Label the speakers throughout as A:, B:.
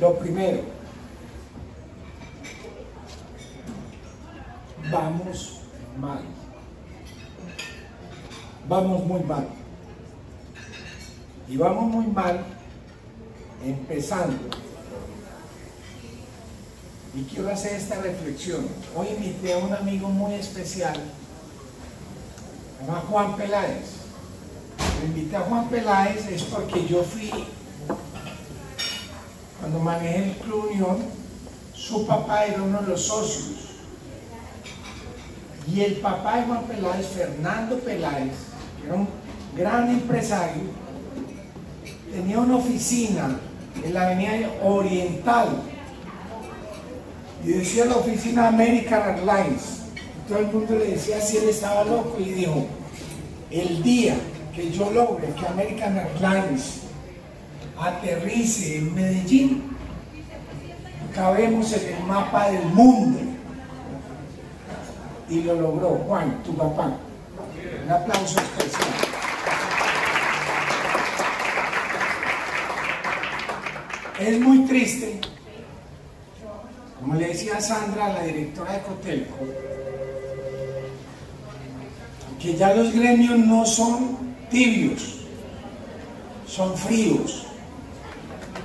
A: Lo primero, vamos mal. Vamos muy mal. Y vamos muy mal empezando. Y quiero hacer esta reflexión. Hoy invité a un amigo muy especial, llama Juan Peláez. Lo invité a Juan Peláez es porque yo fui, cuando manejé el Club Unión, su papá era uno de los socios. Y el papá de Juan Peláez, Fernando Peláez, que era un gran empresario, tenía una oficina en la avenida Oriental. Y decía la oficina American Airlines. Todo el mundo le decía si él estaba loco y dijo, el día que yo logre que American Airlines aterrice en Medellín, cabemos en el mapa del mundo. Y lo logró Juan, tu papá. Un aplauso especial. Es muy triste, como le decía Sandra, la directora de Cotelco, que ya los gremios no son tibios, son fríos.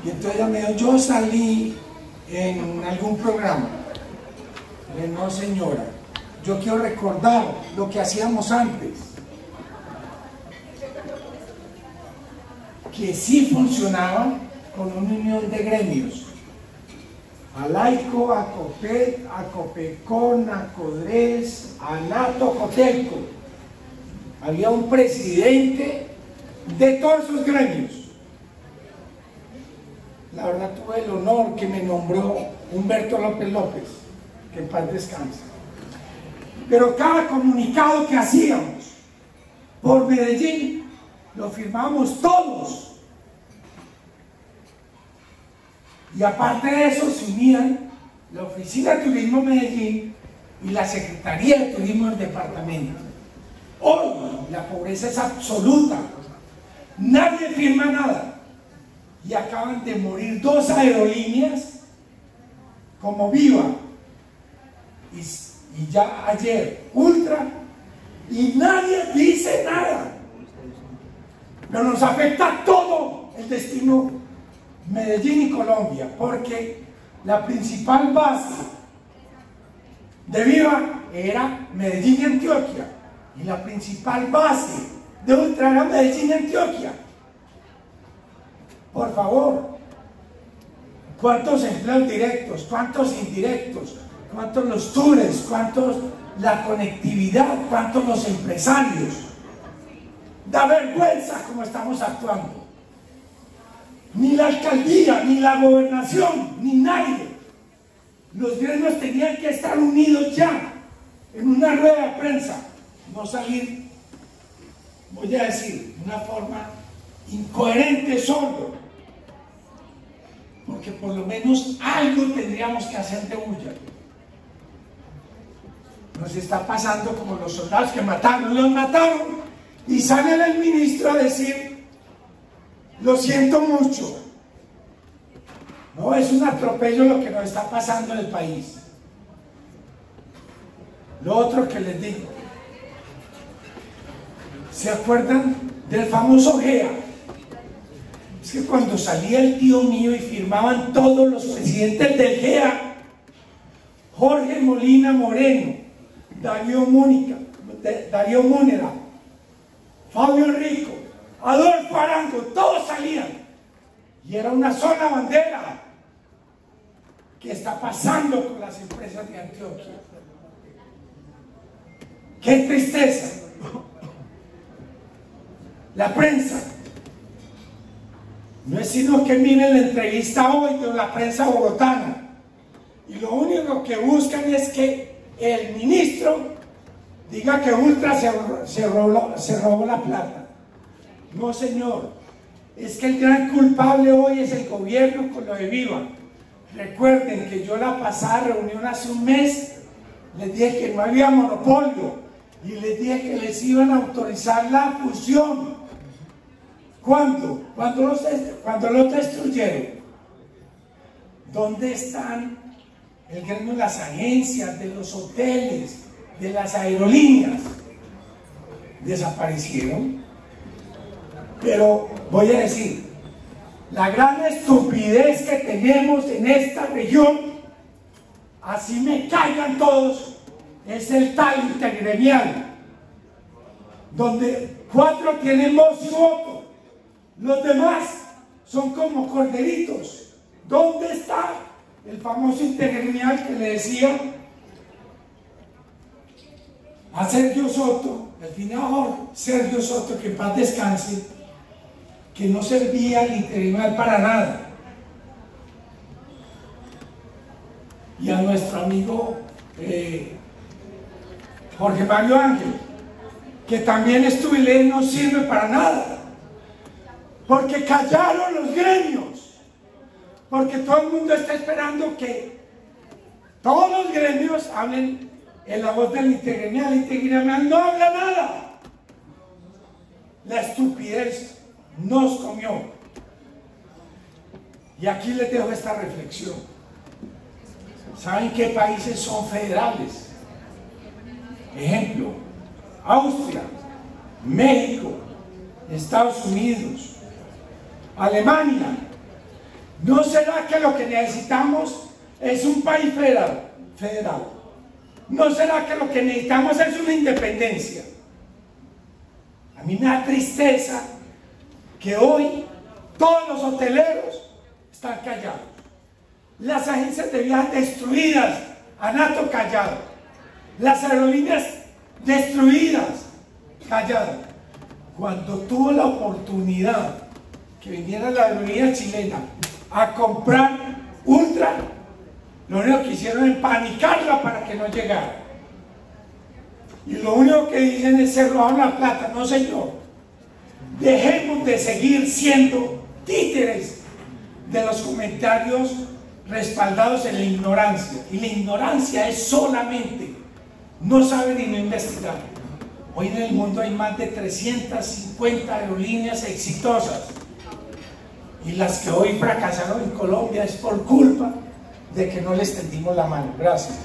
A: Y entonces ella yo salí en algún programa. Le no señora, yo quiero recordar lo que hacíamos antes. Que sí funcionaba con una unión de gremios. Alaico, Acopet, Acopecón, Acodres, Anato, Cotelco. Había un presidente de todos esos gremios. La verdad tuve el honor que me nombró Humberto López López, que en paz descanse. Pero cada comunicado que hacíamos por Medellín lo firmamos todos. Y aparte de eso se unían la Oficina de Turismo Medellín y la Secretaría de Turismo del departamento. Hoy la pobreza es absoluta. Nadie firma nada. Y acaban de morir dos aerolíneas como Viva y, ya ayer Ultra y nadie dice nada. Pero nos afecta todo el destino Medellín y Colombia, porque la principal base de Viva era Medellín y Antioquia, y la principal base de Ultra era Medellín y Antioquia. Por favor, ¿cuántos empleos directos? ¿Cuántos indirectos? ¿Cuántos los tours? ¿Cuántos la conectividad? ¿Cuántos los empresarios? Da vergüenza cómo estamos actuando ni la alcaldía, ni la gobernación, ni nadie. Los gremios tenían que estar unidos ya en una rueda de prensa, no salir, voy a decir, de una forma incoherente solo. Porque por lo menos algo tendríamos que hacer de bulla. Nos está pasando como los soldados que mataron, los mataron y sale el ministro a decir lo siento mucho. No, es un atropello lo que nos está pasando en el país. Lo otro que les digo. ¿Se acuerdan del famoso GEA? Es que cuando salía el tío mío y firmaban todos los presidentes del GEA, Jorge Molina Moreno, Darío Mónica, Darío Múnera, Fabio Rico, Adolfo Arango, todos salían. Y era una sola bandera que está pasando con las empresas de Antioquia. Qué tristeza. La prensa. No es sino que miren la entrevista hoy de la prensa bogotana. Y lo único que buscan es que el ministro diga que Ultra se, se, robó, se robó la plata. No, señor. Es que el gran culpable hoy es el gobierno con lo de Viva. Recuerden que yo la pasada reunión hace un mes les dije que no había monopolio y les dije que les iban a autorizar la fusión. ¿Cuándo? Cuando los, cuando los destruyeron. ¿Dónde están el gremio de las agencias, de los hoteles, de las aerolíneas? Desaparecieron. Pero voy a decir, la gran estupidez que tenemos en esta región, así me caigan todos, es el tal intergremial, donde cuatro tienen voz y los demás son como corderitos. ¿Dónde está el famoso intergremial que le decía a Sergio Soto, el finador Sergio Soto, que en paz descanse, que no servía el intergremial para nada? Y a nuestro amigo eh, Jorge Mario Ángel, que también estuve leyendo, no sirve para nada. Porque callaron los gremios. Porque todo el mundo está esperando que todos los gremios hablen en la voz del intergremial. El intergremial no habla nada. La estupidez nos comió. Y aquí les dejo esta reflexión. ¿Saben qué países son federales? Ejemplo, Austria, México, Estados Unidos, Alemania. ¿No será que lo que necesitamos es un país federal? federal? ¿No será que lo que necesitamos es una independencia? A mí me da tristeza que hoy todos los hoteleros están callados. Las agencias de viajes destruidas, Anato callado. Las aerolíneas destruidas, calladas. Cuando tuvo la oportunidad que viniera la aerolínea chilena a comprar Ultra, lo único que hicieron es panicarla para que no llegara. Y lo único que dicen es se robaron la plata. No, señor. Dejemos de seguir siendo títeres de los comentarios respaldados en la ignorancia. Y la ignorancia es solamente no saber y no investigar. Hoy en el mundo hay más de 350 aerolíneas exitosas. Y las que hoy fracasaron en Colombia es por culpa de que no les tendimos la mano. Gracias.